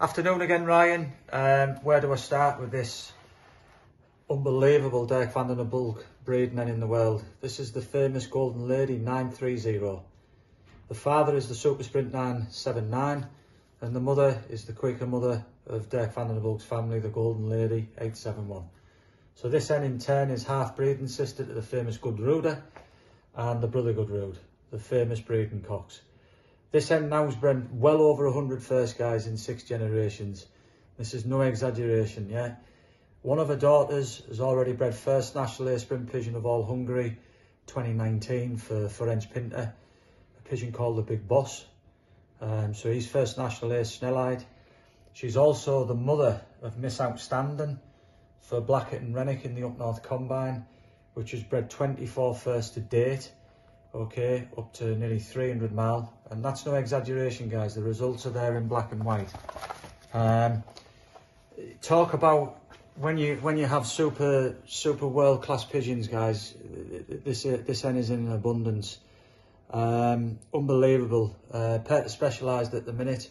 Afternoon again, Ryan. Um, where do I start with this unbelievable Dirk van den Bulck breeding hen in the world? This is the famous Golden Lady 930. The father is the Super Sprint 979 and the mother is the quicker mother of Dirk van den Bulck's family, the Golden Lady 871. So this hen in turn is half breeding sister to the famous Gudruda and the brother Gudrud, the famous breeding cocks. This hen now's bred well over 100 first guys in six generations. This is no exaggeration, yeah? One of her daughters has already bred first national air sprint pigeon of all Hungary 2019 for Ferenc Pinter, a pigeon called the Big Boss. Um, so he's first national air Snellide. She's also the mother of Miss Outstanding for Blackett and Rennick in the Up North Combine, which has bred 24 first to date okay, up to nearly 300 mile. And that's no exaggeration, guys. The results are there in black and white. Um, talk about when you when you have super super world class pigeons, guys. This this hen is in abundance. Um, unbelievable. Uh, pet specialised at the minute.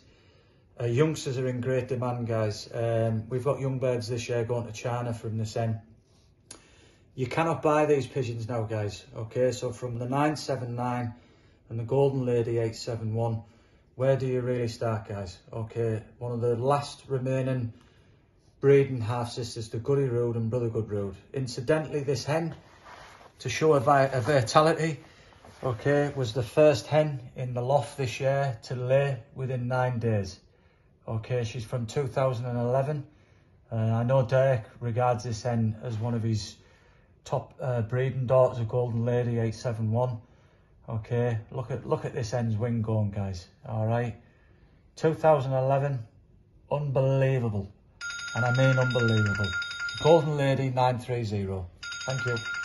Uh, youngsters are in great demand, guys. Um, we've got young birds this year going to China from this hen. You cannot buy these pigeons now, guys. Okay, so from the 979 and the Golden Lady 871, where do you really start, guys? Okay, one of the last remaining breeding half-sisters to Goody Road and Brother Good Road. Incidentally, this hen, to show a, a vitality, okay, was the first hen in the loft this year to lay within nine days. Okay, she's from 2011. Uh, I know Derek regards this hen as one of his top uh, breeding daughters of Golden Lady 871. Okay, look at look at this end's wing going, guys. All right, 2011, unbelievable, and I mean unbelievable. Golden Lady 930. Thank you.